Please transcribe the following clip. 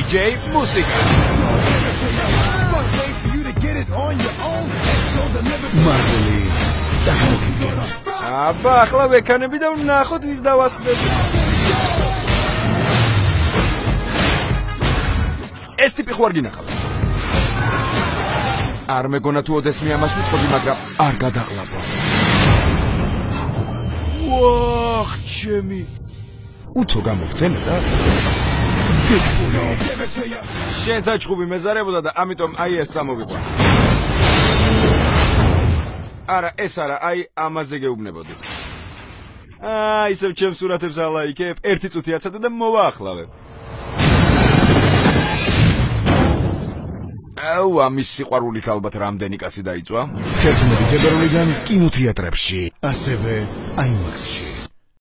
DJ მუსიკა. მართალი სახელმწიფო. აბა, ახლა ვეკანები და ვნახოთ ვის დავასხდები. ეს ტიპი ხო არ გინახავთ? არ მეგონა თუ ოდეს მე ამას ვიტყოდი, მაგრამ არ გადაყლაპო. ვახ, ჩემი. უთო გამოგთენე და დიქბულო. შენ დაჭუბი მეზარებოდა და ამიტომ აი ეს წამოვიყვა. არა, ეს არა, აი ამაზე გეუბნებოდი. აა, ისევ ჩემს სურათებს ალაიქებ, ერთი წუთი აცადე და მოვაახლავებ. აუ, ამის სიყვარულით ალბათ რამდენი კაცი დაიწვა? 11 თებერვალიდან კინოთეატრებში, ასევე IMAX-ში.